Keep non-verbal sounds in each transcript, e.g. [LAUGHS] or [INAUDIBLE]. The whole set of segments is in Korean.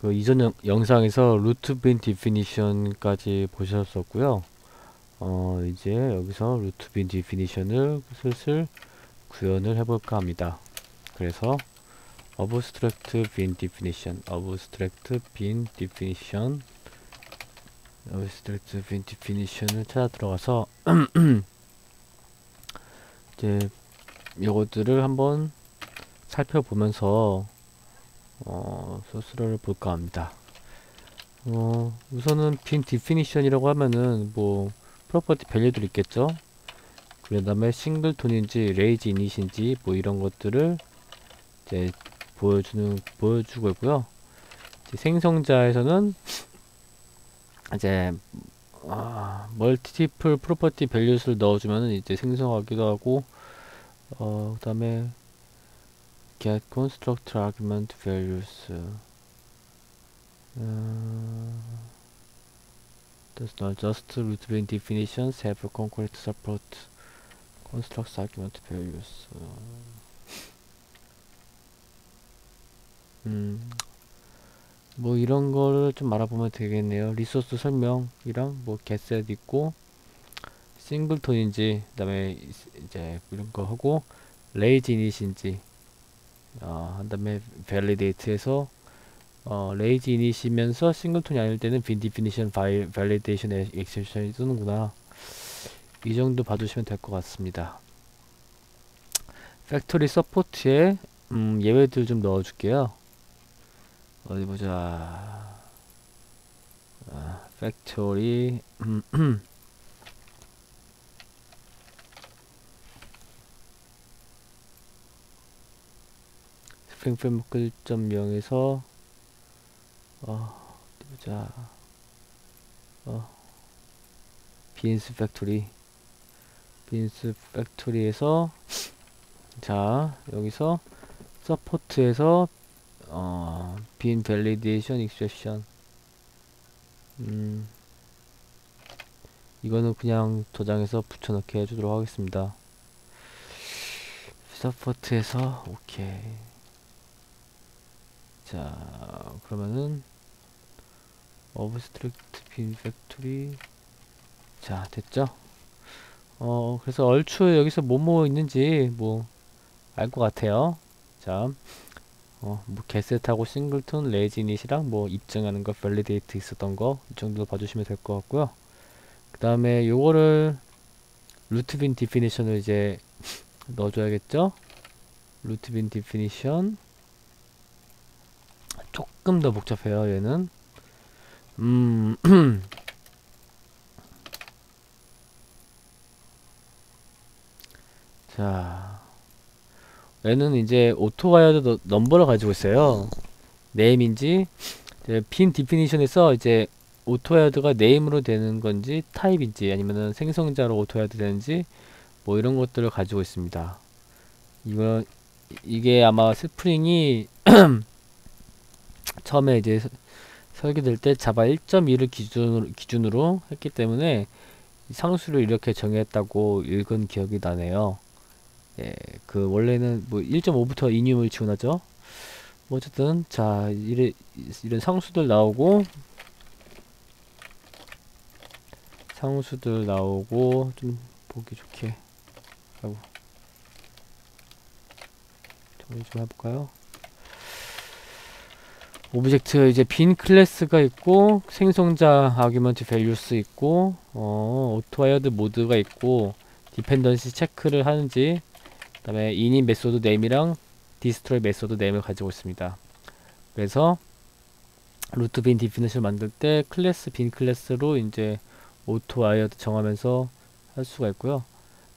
그 이전 영, 영상에서 root bean definition까지 보셨었고요. 어, 이제 여기서 root bean definition을 슬슬 구현을 해볼까 합니다. 그래서 abstract bean definition, abstract bean definition, abstract bean definition을 찾아 들어가서 [CLEARS THROAT] 이제 요것들을 한번 살펴보면서 어, 소스를 볼까 합니다. 어, 우선은 bean definition이라고 하면은 뭐 property value들 있겠죠? 그 다음에 singleton인지 lazy init인지 뭐 이런 것들을 이제 보여주는 보여주고 있고요. 생성자에서는 이제 아, mutable property value를 넣어주면은 이제 생성하기도 하고 어, 그 다음에 get constructor argument values uh, does not just bin definitions have concrete support construct argument values 음, 뭐 이런 거를 좀 알아보면 되겠네요 리소스 설명이랑 뭐 getset 있고 singleton인지 그 다음에 이제 이런 거 하고 lazy init인지 어, 한 다음에 validate에서 어, lazy init이면서 singleton이 아닐 때는 bean definition validation exception이 뜨는구나. 이 정도 봐주시면 될 것 같습니다. factory support에 음, 예외들 좀 넣어줄게요. 어디 보자. 아, 팩토리 [CLEARS THROAT] 프링 프레임워크 1.0에서 어, 보자. 어, 빈스 팩토리. 빈스 팩토리에서 자 여기서 서포트에서 어, bean validation exception. 음, 이거는 그냥 도장에서 붙여넣기 해주도록 하겠습니다. support에서 오케이 자 그러면은 abstract bean factory 자 됐죠? 어 그래서 얼추 여기서 뭐뭐 있는지 뭐 알 것 같아요. 자 어, 뭐 get set하고 singleton registry랑 뭐 입증하는 거 validate 있었던 거 이 정도 봐주시면 될 것 같고요. 그 다음에 요거를 root bean definition을 이제 [LAUGHS] 넣어줘야겠죠? root bean definition 조금 더 복잡해요 얘는 음 [CLEARS THROAT] 자, 얘는 이제 autowired number를 가지고 있어요. name인지 bean definition에서 이제 autowired가 name으로 되는 건지 타입인지 아니면은 생성자로 오토와이어드 되는지 뭐 이런 것들을 가지고 있습니다. 이거 이게 아마 스프링이 [CLEARS THROAT] 처음에 이제 설계될 때 자바 1.2를 기준으로, 기준으로 했기 때문에 상수를 이렇게 정했다고 읽은 기억이 나네요. 예, 그 원래는 뭐 1.5부터 enum을 지원하죠. 뭐 어쨌든 자 이래, 이런 상수들 나오고 상수들 나오고 좀 보기 좋게 하고 정리 좀 해볼까요? object 이제 bean 클래스가 있고 생성자 argument values 있고 어 오토와이어드 모드가 있고 dependency 체크를 하는지 그 다음에 init 메소드 네임이랑 디스트로이 메소드 네임을 가지고 있습니다. 그래서 root bean definition을 만들 때 클래스 bean 클래스로 이제 오토 와이어드 정하면서 할 수가 있고요.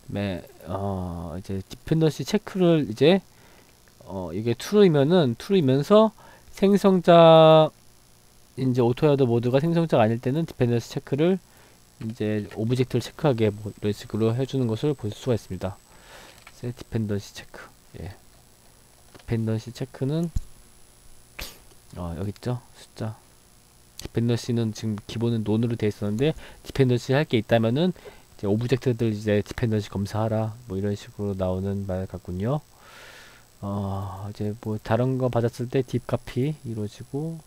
그다음에 어 이제 dependency 체크를 이제 어 이게 true이면은 true이면서 생성자 이제 오토와이어드 모드가 생성자가 아닐 때는 dependency 체크를 이제 object를 체크하게 뭐 이런 식으로 해주는 것을 볼 수가 있습니다. dependency 체크. 예. dependency 체크는 어 여기 있죠? 숫자. dependency는 지금 기본은 none으로 되어 있었는데 dependency 할 게 있다면은 이제 object들 이제 dependency 검사하라. 뭐 이런 식으로 나오는 것 같군요 어 이제 뭐 다른 거 받았을 때 deep copy 이루어지고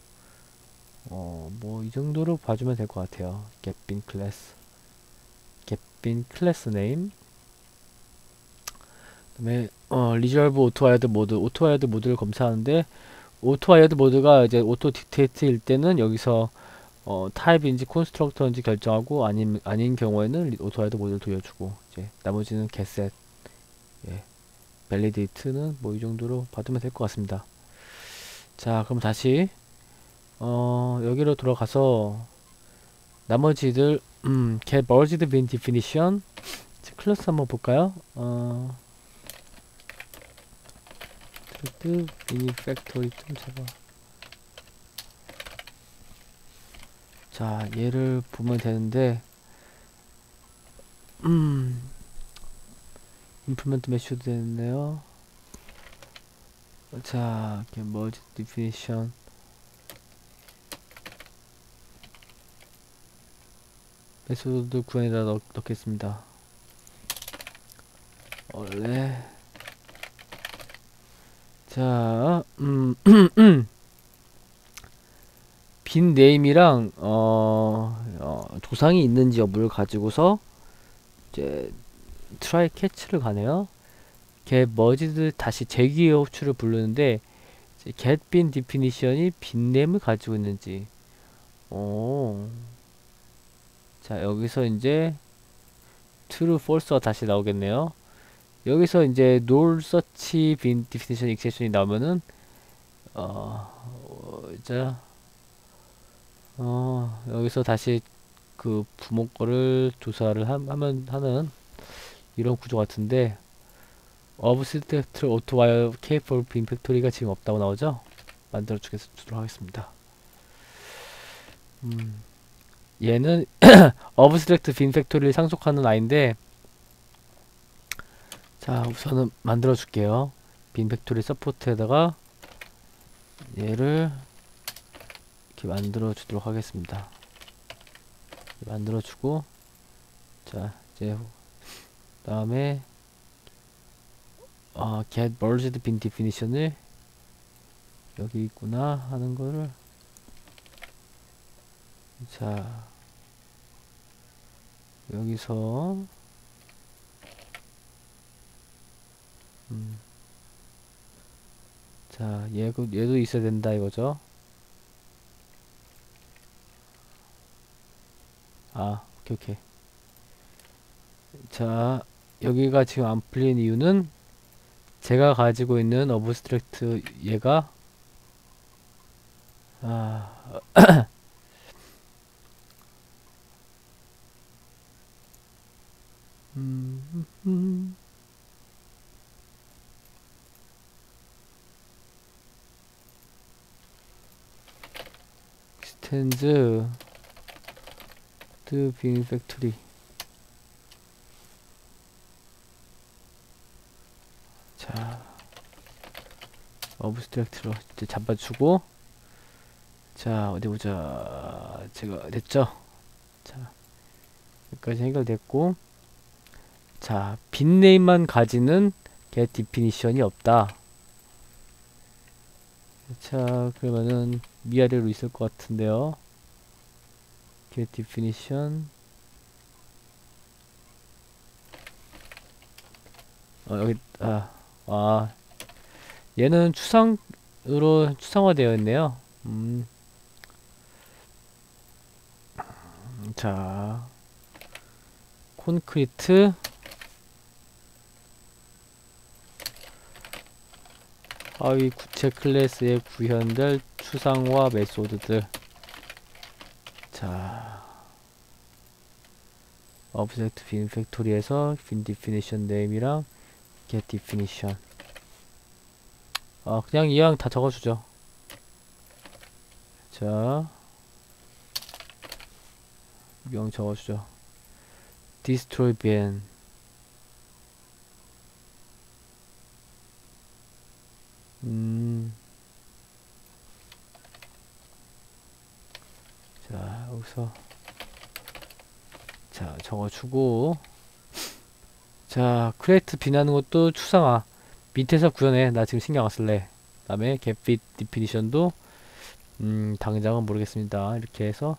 어, 뭐 이 정도로 봐주면 될 것 같아요. getBin class. getBin class name. 그다음에 어, resolve auto-wired 모드. auto-wired 모드를 검사하는데 auto-wired 모드가 이제 auto dictate일 때는 여기서 어, 타입인지 콘스트럭터인지 결정하고 아닌 아닌 경우에는 auto-wired 모드를 돌려주고 이제 나머지는 getset. 예. Validate는 뭐 이 정도로 봐두면 될 것 같습니다. 자, 그럼 다시 어, 여기로 돌아가서 나머지들 음, get merged bin definition 클래스 한번 볼까요? 어, 트루트 미니 팩토리 좀 잡아. 자, 얘를 보면 되는데 음, implement 메시도 됐네요. 자, get merged definition method 구현에다 넣, 넣겠습니다. 원래 자, 음, [CLEARS THROAT] bean name이랑 어, 어, 조상이 있는지 여부를 가지고서 이제 try catch를 가네요. get merged 다시 재귀 호출을 부르는데 get bean definition이 bean name을 가지고 있는지 오. 자 여기서 이제 true, false가 다시 나오겠네요. 여기서 이제 no such bean definition exception이 나오면은 어, 어, 자, 어, 여기서 다시 그 부모 거를 조사를 함, 하면 하는 이런 구조 같은데 어브스트랙트 오토와이어 K4 빈 팩토리가 지금 없다고 나오죠? 만들어 주도록 하겠습니다. 음. 얘는 [CLEARS THROAT] abstract bean factory를 상속하는 아이인데 자 우선은 만들어 줄게요 bean factory support에다가 얘를 이렇게 만들어 주도록 하겠습니다 만들어 주고 자 이제 다음에 어, get merged bin definition을 여기 있구나 하는 거를 자 여기서 음. 자 얘도 얘도 있어야 된다 이거죠 아 오케이 오케이 자 여기가 지금 안 풀린 이유는 제가 가지고 있는 어브스트랙트 얘가 아 [COUGHS] 음, 스탠즈 드 빙 팩토리 자 어브스트랙트로 이제 잡아주고 자 어디 보자 제가 됐죠 자 여기까지 해결됐고 자, 빈네임만 가지는 get definition이 없다. 자, 그러면은 미아래로 있을 것 같은데요. get definition. 어, 여기, 아, 아. 얘는 추상으로 추상화되어 있네요. 음. 자, 콘크리트. 하위 구체 클래스에 구현될 추상화 메소드들 자 object bin factory에서 bin definition name이랑 get definition 아 그냥 이왕 다 적어주죠. 자 이왕 적어주죠. Destroy bin 음. 자, 여기서. 자, 적어주고. 자, create bean하는 것도 추상화 밑에서 구현해. 나 지금 신경 안 쓸래. 다음에 get bean definition도 음, 당장은 모르겠습니다. 이렇게 해서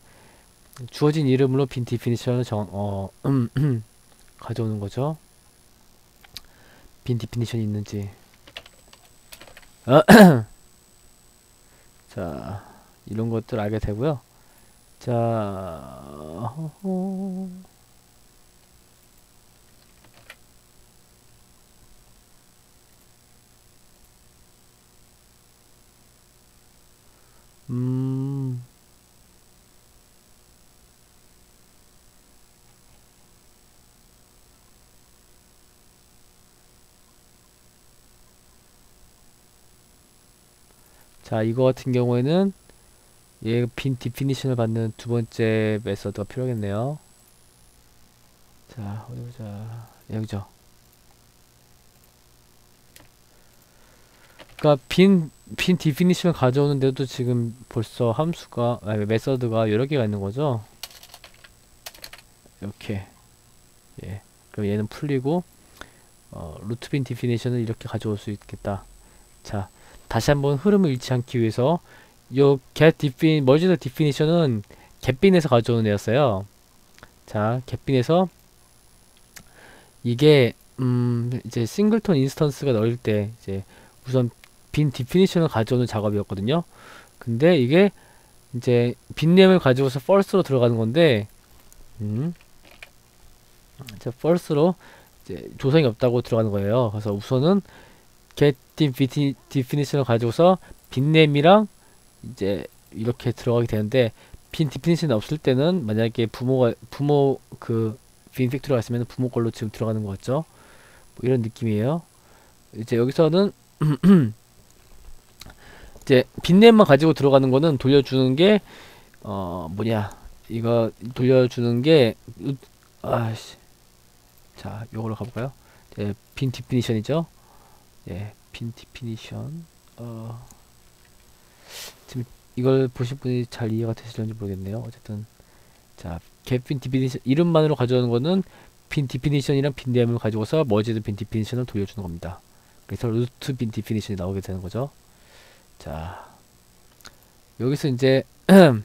주어진 이름으로 bean definition을 정, 어, 음, [CLEARS THROAT] 가져오는 거죠. bean definition이 있는지. [CLEARS THROAT] 자, 이런 것들 알게 되고요. 자, 음. 자, 이거 같은 경우에는 얘 빈 디피니션을 받는 두 번째 메서드가 필요하겠네요. 자, 어디 보자. 여기죠. 그러니까 bean, bean definition을 가져오는데도 지금 벌써 함수가, 아니, method가 여러 개가 있는 거죠. 이렇게. 예. 그럼 얘는 풀리고, 어, root bean definition을 이렇게 가져올 수 있겠다. 자, 다시 한번 흐름을 잃지 않기 위해서 요 get defin merged definition은 get bean에서 가져오는 애였어요. 자, get bean에서 이게 음 이제 singleton instance가 넣을 때 이제 우선 bean definition을 가져오는 작업이었거든요. 근데 이게 이제 bean name을 가지고서 false로 들어가는 건데 음. 자, false로 이제 조상이 없다고 들어가는 거예요. 그래서 우선은 get definition을 가지고서 bean name이랑 이제 이렇게 들어가게 되는데 bean definition이 없을 때는 만약에 부모가 부모 그 bean factory가 있으면 부모 걸로 지금 들어가는 거 같죠? 뭐 이런 느낌이에요. 이제 여기서는 [CLEARS THROAT] 이제 bean name만 가지고 들어가는 거는 돌려주는 게 어 뭐냐 이거 돌려주는 게 아씨 자 요거로 가볼까요? 예, bean definition이죠. 예, bean definition 어 지금 이걸 보실 분이 잘 이해가 되실런지 모르겠네요. 어쨌든 자, get bean definition 이름만으로 가져오는 거는 bean definition이랑 bean name을 가지고서 merged bean definition을 돌려주는 겁니다. 그래서 root bean definition이 나오게 되는 거죠. 자, 여기서 이제 [CLEARS THROAT]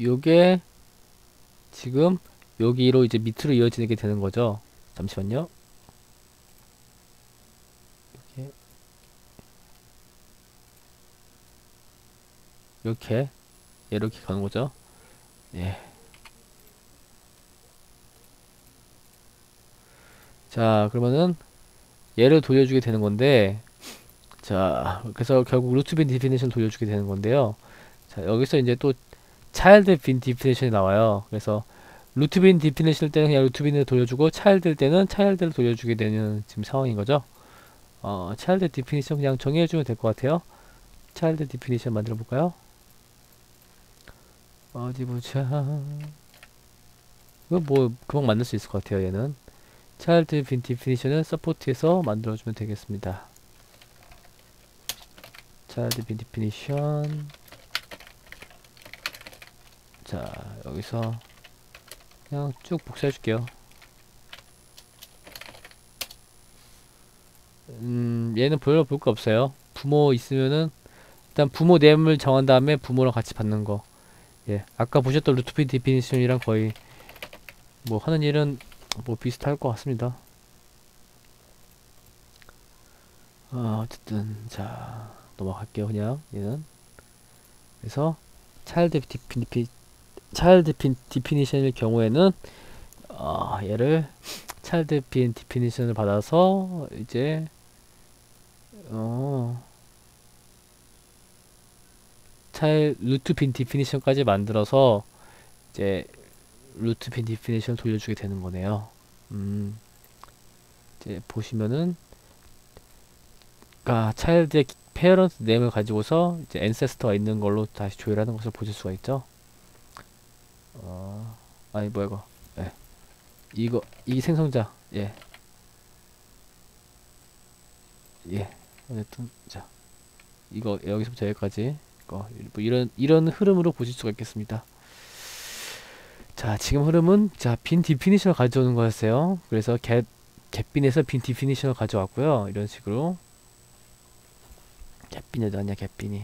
요게 지금 여기로 이제 밑으로 이어지게 되는 거죠. 잠시만요. 이렇게 이렇게 가는 거죠. 예. 자, 그러면은 얘를 돌려주게 되는 건데 자, 그래서 결국 root bean definition 돌려주게 되는 건데요. 자, 여기서 이제 또 child bean definition이 나와요. 그래서 root bean definition일 때는 그냥 root bean을 돌려주고 child일 때는 child를 돌려주게 되는 지금 상황인 거죠. 어, child definition 그냥 정해주면 될 것 같아요. child definition 만들어 볼까요? 어디 보자. 이거 뭐 금방 만들 수 있을 것 같아요. 얘는 child bean definition은 support에서 만들어주면 되겠습니다. child bean definition 자 여기서 그냥 쭉 복사해 줄게요. 음 얘는 별로 볼 거 없어요. 부모 있으면은 일단 부모 name을 정한 다음에 부모랑 같이 받는 거 예, 아까 보셨던 root bean definition이랑 거의 뭐 하는 일은 뭐 비슷할 것 같습니다. 어, 어쨌든 자 넘어갈게요 그냥. 얘는 그래서 child defini child definition일 경우에는 어, 얘를 child bean definition을 받아서 이제 어 chil root bean definition까지 만들어서 이제 root bean definition 돌려주게 되는 거네요. 음, 이제 보시면은 아 child의 parent name을 가지고서 이제 ancestor가 있는 걸로 다시 조율하는 것을 보실 수가 있죠. 어, 아니 뭐야 이거, 예, 이거 이 생성자, 예, 예, 어쨌든 자 이거 여기서부터 여기까지 거. 뭐 이런 이런 흐름으로 보실 수가 있겠습니다. 자, 지금 흐름은 자, bean definition을 가져오는 거였어요. 그래서 get get빈에서 빈 디피니션을 가져왔고요. 이런 식으로. 어디 갔냐 get bean이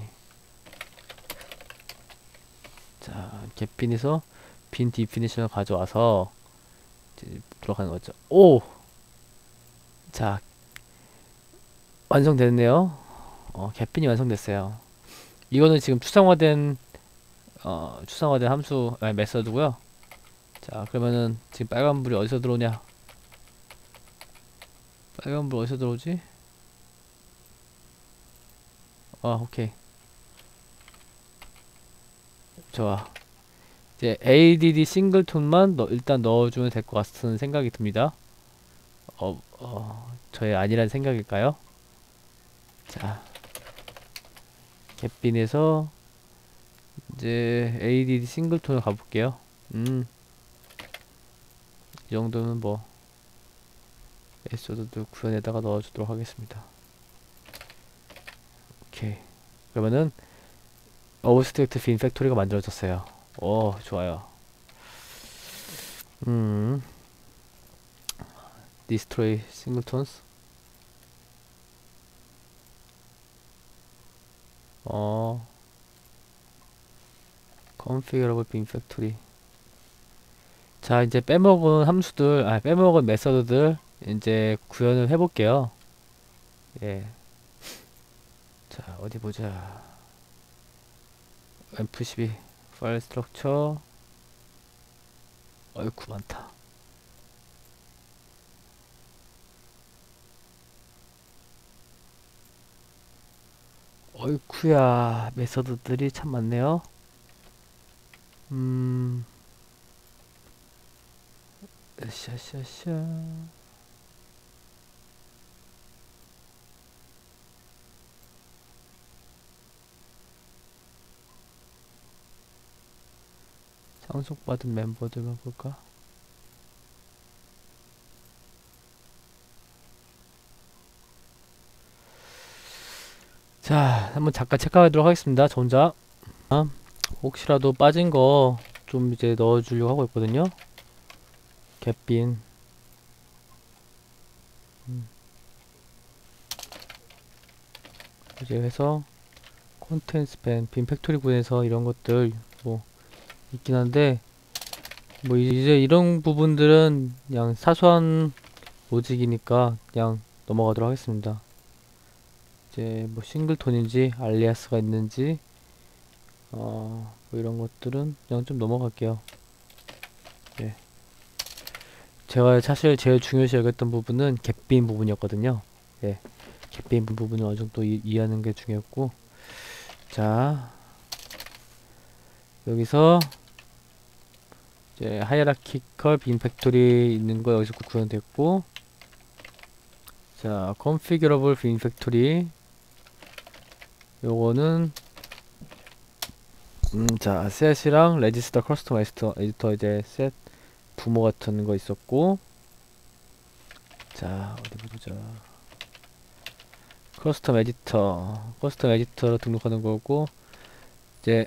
자 갯빈에서 빈 디피니션을 가져와서 이제 들어가는 거죠. 오! 자 완성됐네요. 어, 갯빈이 완성됐어요. 이거는 지금 추상화된 어, 추상화된 함수 아니 메서드고요. 자 그러면은 지금 빨간불이 어디서 들어오냐? 빨간불 어디서 들어오지 아 오케이. 좋아. 이제 ADD 싱글톤만 넣, 일단 넣어주면 될 것 같은 생각이 듭니다. 어, 어 저의 아니란 생각일까요? 자 갯빈에서 이제 ADD 싱글톤을 가볼게요. 음 이 정도면 뭐 에피소드도 구현에다가 넣어주도록 하겠습니다. 오케이. 그러면은 abstract bean factory가 만들어졌어요. 오, 좋아요. 음. destroy singletons. 어. configurable bean factory. 자, 이제 빼먹은 함수들, 아, 빼먹은 메서드들 이제 구현을 해볼게요. 예. 자, 어디 보자. F12 파일 스트럭처. 어이쿠, 많다. 어이쿠야, 메서드들이 참 많네요. 음, 샤샤샤. 상속받은 멤버들만 볼까? 자, 한번 잠깐 체크하도록 하겠습니다. 저 혼자. 아, 혹시라도 빠진 거 좀 이제 넣어주려고 하고 있거든요. 갯빈. 음. 이제 해서 콘텐츠 밴, 빈 팩토리 군에서 이런 것들 뭐 있긴 한데 뭐 이제 이런 부분들은 그냥 사소한 로직이니까 그냥 넘어가도록 하겠습니다. 이제 뭐 싱글톤인지 알리아스가 있는지 어, 뭐 이런 것들은 그냥 좀 넘어갈게요. 예. 제가 사실 제일 중요시 여겼던 부분은 갯빈 부분이었거든요. 예. 갯빈 부분을 어느 정도 이, 이해하는 게 중요했고 자 여기서 이제 hierarchical bean factory 있는 거 여기서 구현됐고 자 configurable bean factory 요거는 음, 자, set이랑 register custom editor, editor 이제 set 부모 같은 거 있었고 자, 어디 보자. custom editor, custom editor로 등록하는 거고 이제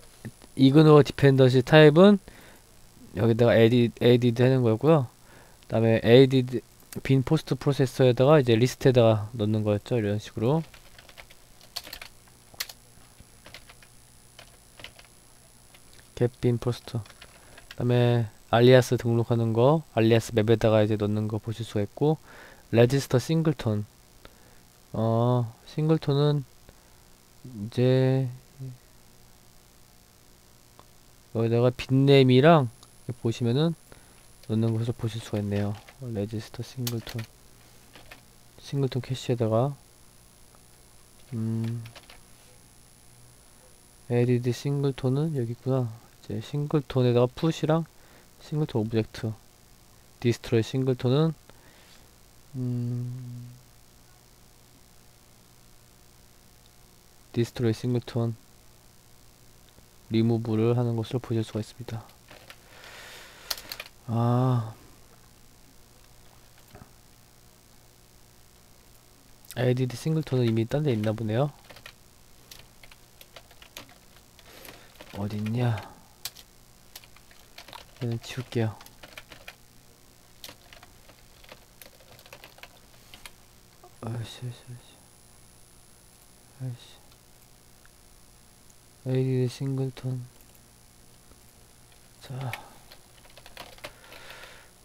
ignore dependency type은 여기다가 add, added 하는 거고요. 그 다음에 added bean post processor에다가 이제 리스트에다가 넣는 거였죠. 이런 식으로. get bean post. 그 다음에 alias 등록하는 거, alias map에다가 이제 넣는 거 보실 수가 있고, register singleton. 어, singleton은 이제 여기다가 bean name이랑 보시면은 넣는 것을 보실 수가 있네요. register singleton. singleton cache에다가 음 added singleton은 여기 있구나. 이제 singleton에다가 push랑 singleton object destroy singleton은 음 디스트로이 싱글톤 리무브를 하는 것을 보실 수가 있습니다. 아 added singleton은 이미 딴 데 있나 보네요. 어딨냐? 얘는 지울게요. 아이씨, 아이씨, 아이씨. 아이씨. add singleton 자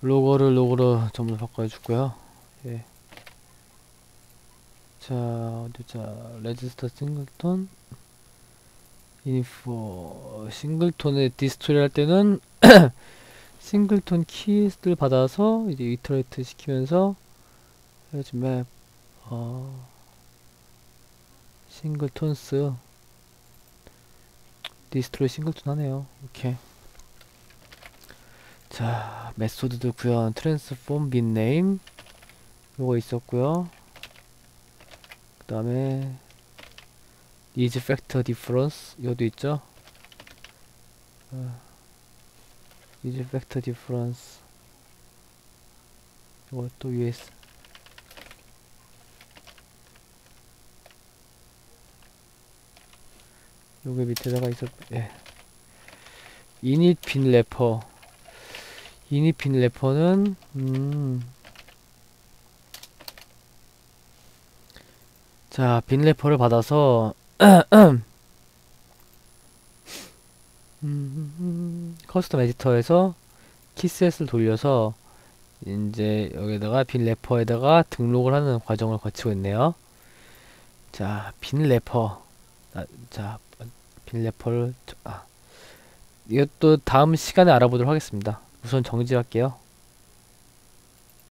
logger를 log로 전부 바꿔주고요. 예. 자 어디자 register singleton info. singleton의 destroy 할 때는 [CLEARS THROAT] singleton key를 받아서 이제 iterate 시키면서 map. 어, singletons destroy singleton 하네요. 이렇게 자 method도 구현 transform bean name 요거 있었고요. 그 다음에 is factor difference 이것도 있죠? 어, is factor difference 이것도 us 요게 밑에다가 있었 예 init 빈 래퍼 init 빈 래퍼는 음 자, bean wrapper를 받아서 음, [CLEARS THROAT] custom editor에서 key set을 돌려서 이제 여기다가 bean wrapper에다가 등록을 하는 과정을 거치고 있네요. 자, bean wrapper. 아, 자, bean wrapper를 아, 이것도 다음 시간에 알아보도록 하겠습니다. 우선 정지할게요.